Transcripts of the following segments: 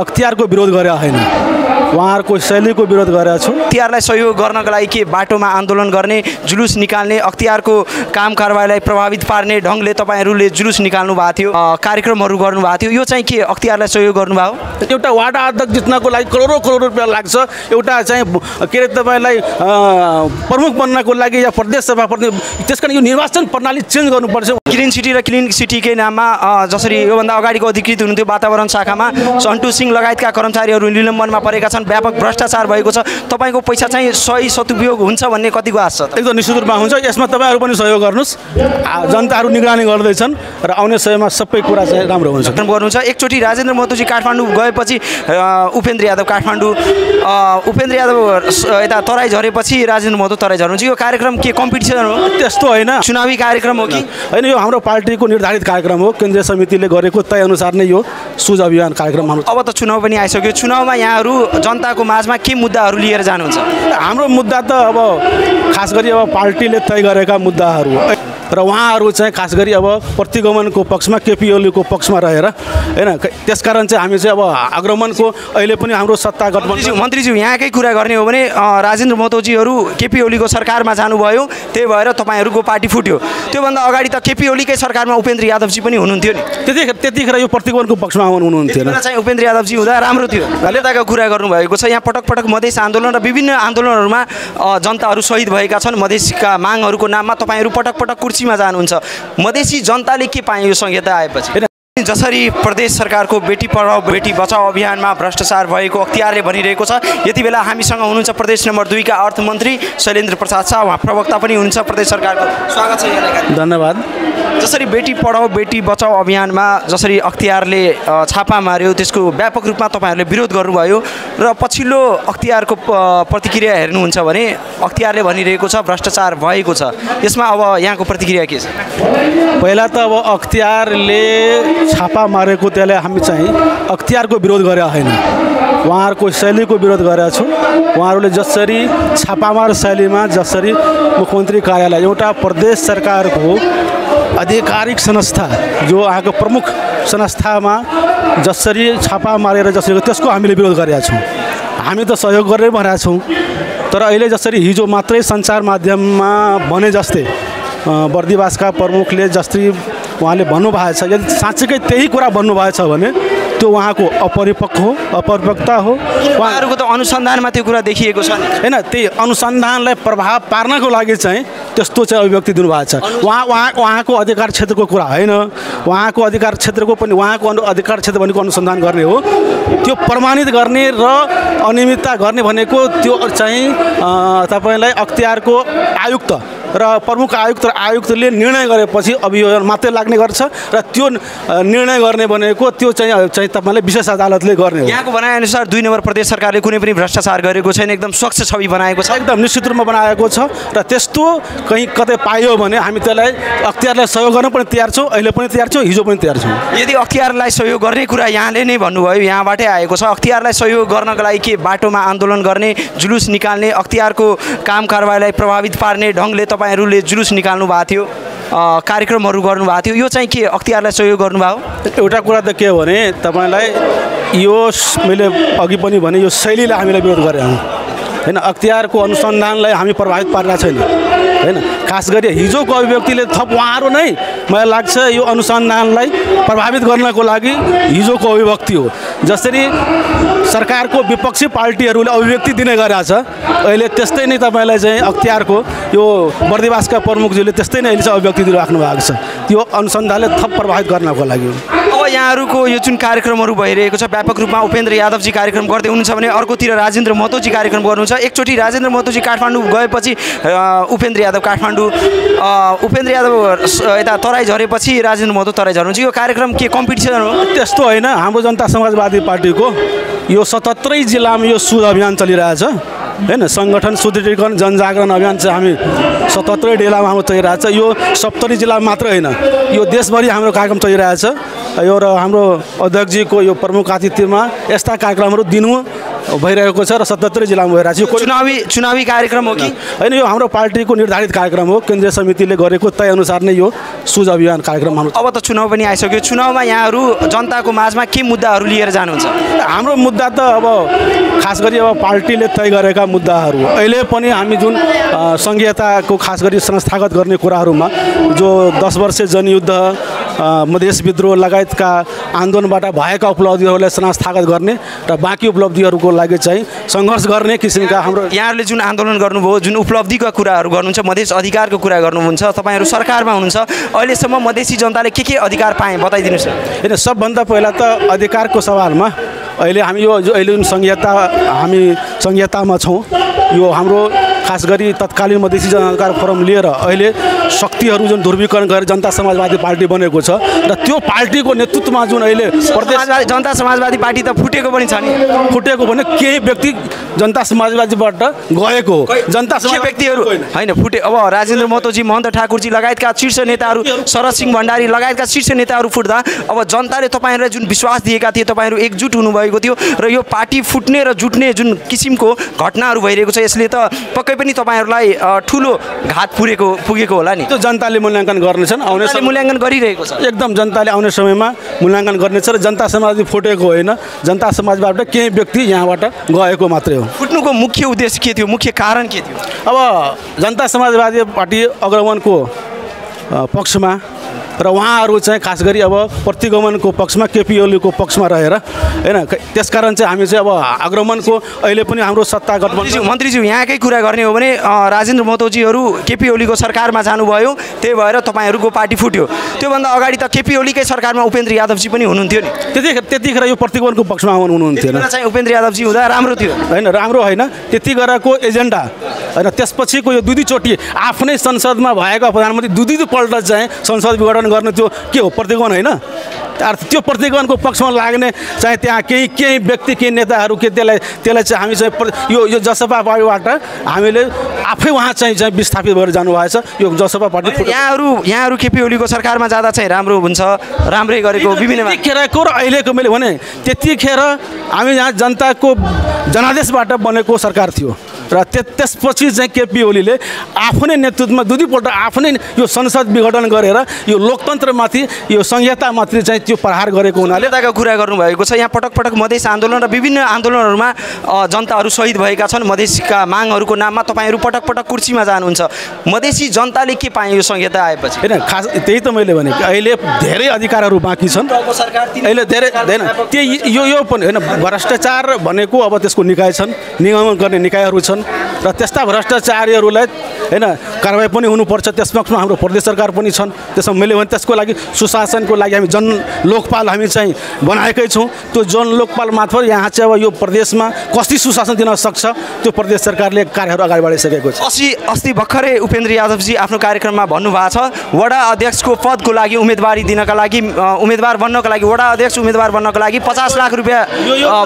अख्तियारको विरोध गरे होइन। उहाँहरूको शैलीको विरोध गरेको छु। अख्तियारलाई सहयोग गर्नको लागि के बाटोमा आन्दोलन गर्ने जुलुस निकाल्ने अख्तियारको काम कारवाहीलाई प्रभावित पार्ने ढङ्गले तपाईँहरूले जुलुस निकाल्नु भएको थियो कार्यक्रमहरू गर्नुभएको थियो। यो चाहिँ के अख्तियारलाई सहयोग गर्नुभयो? एउटा वार्ड अध्यक्ष जित्नको लागि करोडौँ करोड रुपियाँ लाग्छ। एउटा चाहिँ के अरे तपाईँलाई प्रमुख बन्नको लागि या प्रदेश सभापति त्यस कारण यो निर्वाचन प्रणाली चेन्ज गर्नुपर्छ। ग्रिन सिटी र क्लिन सिटीकै नाममा जसरी योभन्दा अगाडिको अधिकृत हुनुहुन्थ्यो वातावरण शाखामा सन्टु सिंह लगायतका कर्मचारीहरू निलम्बनमा परेका छन्। व्यापक भ्रष्टाचार भएको छ। तपाईँको पैसा चाहिँ सही सदुपयोग हुन्छ भन्ने कतिको आश छ? एकदम निश्चित रूपमा हुन्छ। यसमा तपाईँहरू पनि सहयोग गर्नुहोस्। जनताहरू निगरानी गर्दैछन् र आउने समयमा सबै कुरा चाहिँ राम्रो हुन्छ। गर्नुहुन्छ। एकचोटि राजेन्द्र महतोजी काठमाडौँ गएपछि उपेन्द्र यादव काठमाडौँ उपेन्द्र यादव यता तराई झरेपछि राजेन्द्र महतो तराई झर्नुहुन्छ। यो कार्यक्रम के कम्पिटिसन हो? त्यस्तो होइन। चुनावी कार्यक्रम हो कि? होइन यो हाम्रो पार्टीको निर्धारित कार्यक्रम हो। केन्द्रीय समितिले गरेको तय अनुसार नै यो सुझ अभियान कार्यक्रम हाम्रो अब त चुनाव पनि आइसक्यो। चुनावमा यहाँहरू जनताको माझमा के मुद्दाहरू लिएर जानुहुन्छ? हाम्रो मुद्दा त अब खास गरी अब पार्टीले तय गरेका मुद्दाहरू र उहाँहरू चाहिँ खास गरी अब प्रतिगमनको पक्षमा केपी ओलीको पक्षमा रहेर होइन त्यसकारण चाहिँ हामी चाहिँ अब आक्रमणको अहिले पनि हाम्रो सत्ता गठबन्धन मन्त्रीज्यू यहाँकै कुरा गर्ने हो भने राजेन्द्र महतोजीहरू केपी ओलीको सरकारमा जानुभयो त्यही भएर तपाईँहरूको पार्टी फुट्यो। त्योभन्दा अगाडि त केपी ओलीकै सरकारमा उपेन्द्र यादवजी पनि हुनुहुन्थ्यो नि। त्यतिखेर त्यतिखेर यो प्रतिगमनको पक्षमा हुनुहुन्थ्यो त्यतिबेला चाहिँ उपेन्द्र यादवजी हुँदा राम्रो थियो। नेताको कुरा गर्नुभएको छ। यहाँ पटक पटक मधेस आन्दोलन र विभिन्न आन्दोलनहरूमा जनताहरू शहीद भएका छन्। मधेसका मागहरूको नाममा तपाईँहरू पटक पटक कुर्सीमा जानुहुन्छ। मधेसी जनताले के पाए यो संहिता आएपछि? जसरी प्रदेश सरकारको बेटी पढाओ बेटी बचाओ अभियानमा भ्रष्टाचार भएको अख्तियारले भनिरहेको छ। यति बेला हामीसँग हुनुहुन्छ प्रदेश नम्बर दुईका अर्थमन्त्री शैलेन्द्र प्रसाद शाह। उहाँ प्रवक्ता पनि हुनुहुन्छ प्रदेश सरकारको। स्वागत छ यहाँलाई। धन्यवाद। जसरी बेटी पढाओ बेटी बचाओ अभियानमा जसरी अख्तियारले छापा मार्यो त्यसको व्यापक रूपमा तपाईँहरूले विरोध गर्नुभयो र पछिल्लो अख्तियारको प्रतिक्रिया हेर्नुहुन्छ भने अख्तियारले भनिरहेको छ भ्रष्टाचार भएको छ। यसमा अब यहाँको प्रतिक्रिया के छ? पहिला त अब अख्तियारले छापा मारेको त्यसलाई हामी चाहिँ अख्तियारको विरोध गरे होइन। उहाँहरूको शैलीको विरोध गरेका छु। उहाँहरूले जसरी छापामार शैलीमा जसरी मुख्यमन्त्री कार्यालय एउटा प्रदेश सरकारको आधिकारिक संस्था जो यहाँको प्रमुख संस्थामा जसरी छापा मारेर जसरी त्यसको हामीले विरोध गरेका छौँ। हामी त सहयोग गरेर भनेका छौँ। तर अहिले जसरी हिजो मात्रै सञ्चार माध्यममा भने जस्तै बर्दिवासका प्रमुखले जस्तै उहाँले भन्नुभएको छ यदि साँच्चीकै त्यही कुरा भन्नुभएको छ भने त्यो उहाँको अपरिपक्व हो अपरिपक्वता हो। उहाँ उहाँहरूको त अनुसन्धानमा त्यो कुरा देखिएको छ। होइन त्यही अनुसन्धानलाई प्रभाव पार्नको लागि चाहिँ त्यस्तो चाहिँ अभिव्यक्ति दिनुभएको छ। उहाँ उहाँ उहाँको अधिकार क्षेत्रको कुरा होइन। उहाँको अधिकार क्षेत्रको पनि उहाँको अनु अधिकार क्षेत्र भनेको अनुसन्धान गर्ने हो। त्यो प्रमाणित गर्ने र अनियमितता गर्ने भनेको त्यो चाहिँ तपाईँलाई अख्तियारको आयुक्त र प्रमुख आयुक्त र आयुक्तले निर्णय गरेपछि अभियोजन मात्रै लाग्ने गर्छ र त्यो निर्णय गर्ने भनेको त्यो चाहिँ चाहिँ तपाईँलाई विशेष अदालतले गर्ने हो। यहाँको भनाइअनुसार दुई नम्बर प्रदेश सरकारले कुनै पनि भ्रष्टाचार गरेको छैन एकदम स्वच्छ छवि बनाएको छ। एकदम निश्चित रूपमा बनाएको छ र त्यस्तो कहीँ कतै पाइयो भने हामी त्यसलाई अख्तियारलाई सहयोग गर्न पनि तयार छौँ अहिले पनि तयार छौँ हिजो पनि तयार छौँ। यदि अख्तियारलाई सहयोग गर्ने कुरा यहाँले नै भन्नुभयो यहाँबाटै आएको छ। अख्तियारलाई सहयोग गर्नको लागि के बाटोमा आन्दोलन गर्ने जुलुस निकाल्ने अख्तियारको काम कारवाहीलाई प्रभावित पार्ने ढङ्गले तपाईँहरूले जुलुस निकाल्नु भएको थियो कार्यक्रमहरू गर्नुभएको थियो यो चाहिँ के अख्तियारलाई सहयोग गर्नुभयो एउटा कुरा त के हो भने तपाईँलाई यो मैले अघि पनि भने यो शैलीलाई हामीले विरोध गरेका हौँ होइन अख्तियारको अनुसन्धानलाई हामी प्रभावित पारेका छैन। होइन खास गरी हिजोको अभिव्यक्तिले थप उहाँहरू नै मलाई लाग्छ यो अनुसन्धानलाई प्रभावित गर्नको लागि हिजोको अभिव्यक्ति हो। जसरी सरकारको विपक्षी पार्टीहरूले अभिव्यक्ति दिने गरेका छ अहिले त्यस्तै नै तपाईँलाई चाहिँ अख्तियारको यो बर्दिवासका प्रमुखज्यूले त्यस्तै नै अहिले चाहिँ अभिव्यक्ति दिइराख्नु भएको छ। त्यो अनुसन्धानले थप प्रभावित गर्नको लागि अब यहाँहरूको यो जुन कार्यक्रमहरू भइरहेको छ व्यापक रूपमा उपेन्द्र यादवजी कार्यक्रम गर्दै हुनुहुन्छ भने अर्कोतिर राजेन्द्र महतोजी कार्यक्रम गर्नुहुन्छ। एकचोटि राजेन्द्र महतोजी काठमाडौँ गएपछि उपेन्द्र यादव काठमाडौँ उपेन्द्र यादव यता तराई झरेपछि राजेन्द्र महतो तराई झर्नुहुन्छ। यो कार्यक्रम के कम्पिटिसन हो? त्यस्तो होइन हाम्रो जनता समाजवादी पार्टीको यो सतहत्तरै जिल्लामा यो सुध अभियान चलिरहेछ। होइन सङ्गठन सुदृढीकरण जनजागरण अभियान चाहिँ हामी सतहत्तरै जिल्लामा हाम्रो चलिरहेछ। यो सप्तरी जिल्लामा मात्र होइन यो देशभरि हाम्रो कार्यक्रम चलिरहेछ। यो र हाम्रो अध्यक्षजीको यो प्रमुख आतिथ्यमा यस्ता कार्यक्रमहरू दिनु भइरहेको छ र सतहत्तरै जिल्लामा भइरहेको छ। चुनावी चुनावी कार्यक्रम हो कि? होइन यो हाम्रो पार्टीको निर्धारित कार्यक्रम हो। केन्द्रीय समितिले गरेको तय अनुसार नै यो सुझ अभियान कार्यक्रम हाम्रो अब त चुनाव पनि आइसक्यो। चुनावमा यहाँहरू जनताको माझमा के मुद्दाहरू लिएर जानुहुन्छ? हाम्रो मुद्दा त अब खास गरी अब पार्टीले तय गरेका मुद्दाहरू अहिले पनि हामी जुन सङ्घीयताको खास गरी संस्थागत गर्ने कुराहरूमा जो दस वर्ष जनयुद्ध मधेस विद्रोह लगायतका आन्दोलनबाट भएका उपलब्धिहरूलाई संस्थागत गर्ने र बाँकी उपलब्धिहरूको लागि चाहिँ सङ्घर्ष गर्ने किसिमका हाम्रो यहाँहरूले जुन आन्दोलन गर्नुभयो जुन उपलब्धिका कुराहरू गर्नुहुन्छ मधेस अधिकारको कुरा गर्नुहुन्छ तपाईँहरू सरकारमा हुनुहुन्छ अहिलेसम्म मधेसी जनताले के के अधिकार पाए बताइदिनुहोस् होइन सबभन्दा पहिला त अधिकारको सवालमा अहिले हामी यो अहिले जुन संहिता हामी संहितामा छौँ यो हाम्रो खास गरी तत्कालीन मधेसी जनअधिकार फोरम लिएर अहिले शक्तिहरू जुन ध्रुवीकरण गरेर जनता समाजवादी पार्टी बनेको छ र त्यो पार्टीको नेतृत्वमा जुन अहिले प्रदेश जनता समाजवादी पार्टी त फुटेको पनि छ नि। फुटेको भने केही व्यक्ति जनता समाजवादीबाट गएको। हो जनता व्यक्तिहरू? होइन फुटे। अब राजेन्द्र महतोजी महन्त ठाकुरजी लगायतका शीर्ष नेताहरू शरद सिंह भण्डारी लगायतका शीर्ष नेताहरू फुट्दा अब जनताले तपाईँहरूलाई जुन विश्वास दिएका थिए तपाईँहरू एकजुट हुनुभएको थियो र यो पार्टी फुट्ने र जुट्ने जुन किसिमको घटनाहरू भइरहेको छ यसले त पक्कै पनि तपाईँहरूलाई ठुलो घात पुगेको पुगेको होला नि। त्यो जनताले मूल्याङ्कन गर्नेछन् आउने समय मूल्याङ्कन गरिरहेको छ। एकदम जनताले आउने समयमा मूल्याङ्कन गर्नेछ र जनता समाजवादी फुटेको होइन। जनता समाजबाट केही व्यक्ति यहाँबाट गएको मात्रै हो। फुट्नुको मुख्य उद्देश्य के थियो? मुख्य कारण के थियो? अब जनता समाजवादी पार्टी अग्रगमनको अ, पक्षमा र उहाँहरू चाहिँ खास गरी अब प्रतिगमनको पक्षमा केपी ओलीको पक्षमा रहेर होइन त्यसकारण चाहिँ हामी चाहिँ अब आग्रमणको अहिले पनि हाम्रो सत्ता गठबन्धन मन्त्रीज्यू यहाँकै कुरा गर्ने हो भने राजेन्द्र महतोजीहरू केपी ओलीको सरकारमा जानुभयो त्यही भएर तपाईँहरूको पार्टी फुट्यो। त्योभन्दा अगाडि त केपी ओलीकै सरकारमा उपेन्द्र यादवजी पनि हुनुहुन्थ्यो नि। त्यतिखेर त्यतिखेर यो प्रतिगमनको पक्षमा हुनु- हुनुहुन्थेन त्यतिबेला चाहिँ उपेन्द्र यादवजी हुँदा राम्रो थियो। होइन राम्रो होइन। त्यति गरेको एजेन्डा होइन त्यसपछिको यो दुई दुईचोटि आफ्नै संसदमा भएका प्रधानमन्त्री दुई दुईपल्ट चाहिँ संसद विघटन गर्ने त्यो के हो? प्रतिगमन होइन? अर्थ त्यो प्रतिगमनको पक्षमा लाग्ने चाहिँ त्यहाँ केही केही व्यक्ति केही नेताहरू के त्यसलाई त्यसलाई चाहिँ हामी चाहिँ यो यो जसपा पार्टीबाट हामीले आफै उहाँ चाहिँ चाहिँ विस्थापित भएर जानुभएछ। यो जसपा पार्टी यहाँहरू यहाँहरू केपी ओलीको सरकारमा जाँदा चाहिँ राम्रो हुन्छ राम्रै गरेको विभिन्न त्यतिखेरको र अहिलेको मैले भने त्यतिखेर हामी यहाँ जनताको जनादेशबाट बनेको सरकार थियो। र त्य त्यसपछि चाहिँ केपी ओलीले आफ्नै नेतृत्वमा दुई दुईपल्ट आफ्नै यो संसद विघटन गरेर यो लोकतन्त्रमाथि यो संहितामाथि चाहिँ त्यो प्रहार गरेको हुनाले नेताको कुरा गर्नुभएको छ। यहाँ पटक पटक मधेस आन्दोलन र विभिन्न आन्दोलनहरूमा जनताहरू शहीद भएका छन्। मधेसका मागहरूको नाममा तपाईँहरू पटक पटक कुर्सीमा जानुहुन्छ। मधेसी जनताले के पाए यो संहिता आएपछि? होइन खास त्यही त मैले भने अहिले धेरै अधिकारहरू बाँकी छन्। अहिले धेरै होइन त्यही यो यो पनि होइन भ्रष्टाचार भनेको अब त्यसको निकाय छन्। निगमन गर्ने निकायहरू छन्। र त्यस्ता भ्रष्टाचारीहरूलाई होइन कारवाही पनि हुनुपर्छ। त्यसमा हाम्रो प्रदेश सरकार पनि छन्। त्यसमा मैले भने त्यसको लागि सुशासनको लागि हामी जन लोकपाल हामी चाहिँ बनाएकै छौँ। त्यो जन लोकपाल मार्फत यहाँ चाहिँ अब यो प्रदेशमा कति सुशासन दिन सक्छ त्यो प्रदेश सरकारले कार्यहरू अगाडि बढाइसकेको छ। अस्ति अस्ति भर्खरै उपेन्द्र यादवजी आफ्नो कार्यक्रममा भन्नुभएको छ वडा अध्यक्षको पदको लागि उम्मेदवारी दिनका लागि उम्मेदवार बन्नको लागि वडा अध्यक्ष उम्मेदवार बन्नको लागि पचास लाख रुपियाँ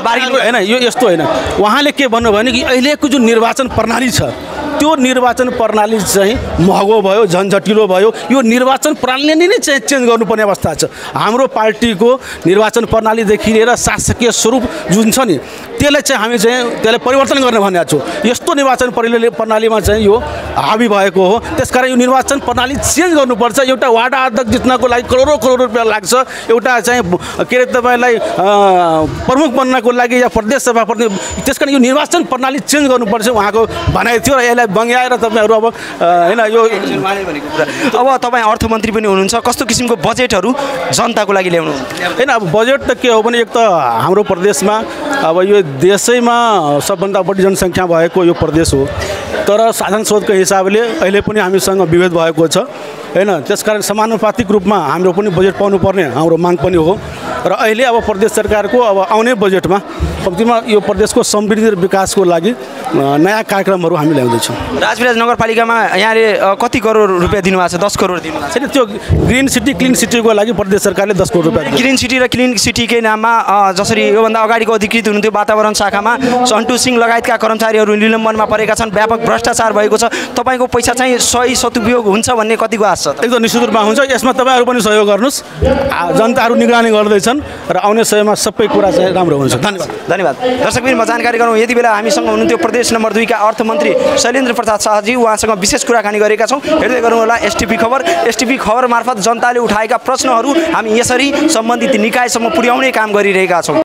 बार्गेनिङ होइन यो यस्तो होइन। उहाँले के भन्नुभयो भने कि अहिलेको जुन निर्वाचन प्रणाली छ त्यो निर्वाचन प्रणाली चाहिँ महँगो भयो झन्झटिलो भयो। यो निर्वाचन प्रणाली नै चाहिँ चेन्ज गर्नुपर्ने अवस्था छ। हाम्रो पार्टीको निर्वाचन प्रणालीदेखि लिएर शासकीय स्वरूप जुन छ नि त्यसलाई चाहिँ हामी चाहिँ त्यसलाई परिवर्तन गर्ने भनेको छौँ। यस्तो निर्वाचन प्रणाली प्रणालीमा चाहिँ यो हाबी भएको हो। त्यसकारण यो निर्वाचन प्रणाली चेन्ज गर्नुपर्छ। एउटा वार्ड अध्यक्ष जित्नको लागि करोडौँ करोड रुपियाँ लाग्छ। एउटा चाहिँ के अरे तपाईँलाई प्रमुख बन्नको लागि या प्रदेश सभा प्रति त्यस कारण यो निर्वाचन प्रणाली चेन्ज गर्नुपर्छ। उहाँको भनाइ थियो र यसलाई बङ्ग्याएर तपाईँहरू अब होइन यो अब तपाईँ अर्थमन्त्री पनि हुनुहुन्छ। कस्तो किसिमको बजेटहरू जनताको लागि ल्याउनु होइन अब बजेट त के हो भने एक त हाम्रो प्रदेशमा अब यो देशैमा सबभन्दा बढी जनसङ्ख्या भएको यो प्रदेश हो। तर साधन स्रोतको हिसाबले अहिले पनि हामीसँग विभेद भएको छ। होइन त्यसकारण समानुपातिक रूपमा हाम्रो पनि बजेट पाउनुपर्ने हाम्रो माग पनि हो। र अहिले अब प्रदेश सरकारको अब आउने बजेटमा कम्तीमा यो प्रदेशको समृद्धि र विकासको लागि नयाँ कार्यक्रमहरू हामी ल्याउँदैछौँ। राजविराज नगरपालिकामा यहाँले कति करोड रुपियाँ दिनुभएको छ? दस करोड दिनुभएको छ। होइन त्यो ग्रिन सिटी क्लिन सिटीको लागि प्रदेश सरकारले दस करोड रुपियाँ। ग्रिन सिटी र क्लिन सिटीकै नाममा जसरी योभन्दा अगाडिको अधिकृत हुनुहुन्थ्यो वातावरण शाखामा सन्टु सिंह लगायतका कर्मचारीहरू निलम्बनमा परेका छन्। व्यापक भ्रष्टाचार भएको छ। तपाईँको पैसा चाहिँ सही सदुपयोग हुन्छ भन्ने कतिको आश? छ एकदम निश्चित रूपमा हुन्छ। यसमा तपाईँहरू पनि सहयोग गर्नुहोस्। जनताहरू निगरानी गर्दैछन् र आउने समयमा सबै कुरा चाहिँ राम्रो हुन्छ। धन्यवाद। धन्यवाद। दर्शकबिन म जानकारी गरौँ यति बेला हामीसँग हुनुहुन्थ्यो प्रदेश नम्बर दुईका अर्थमन्त्री शैलेन्द्र प्रसाद शाहजी। उहाँसँग विशेष कुराकानी गरेका छौँ। हेर्दै गरौँ होला एसटिपी खबर। एसटिपी खबर मार्फत जनताले उठाएका प्रश्नहरू हामी यसरी सम्बन्धित निकायसम्म पुर्याउने काम गरिरहेका छौँ।